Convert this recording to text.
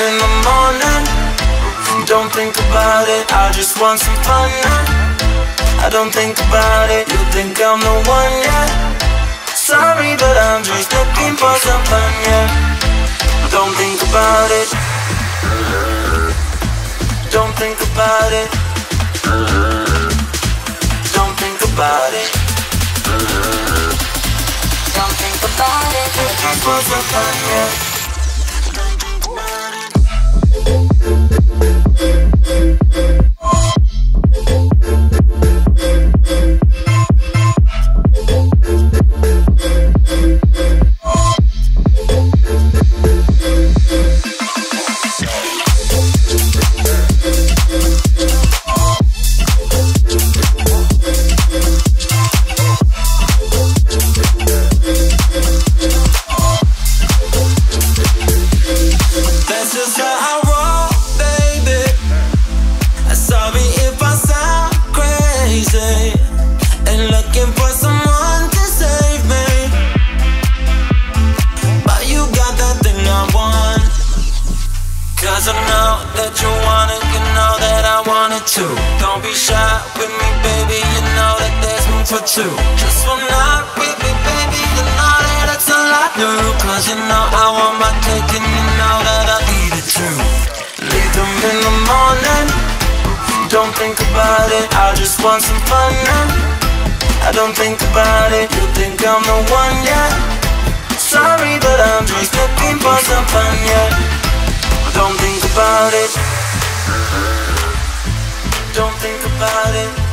in the morning. Don't think about it, I just want some fun I don't think about it, you think I'm the one, yeah. Sorry, but I'm just looking for some fun, yeah. Don't think about it. Don't think about it. Don't think about it. Don't think about it Just for some fun, yeah too. Don't be shy with me, baby, you know that there's room for two. Just one night with me, baby You know that it's a lot new Cause you know I want my cake And you know that I eat it too. Leave them in the morning. Don't think about it I just want some fun. I don't think about it You think I'm the one, yeah. Sorry, but I'm just looking about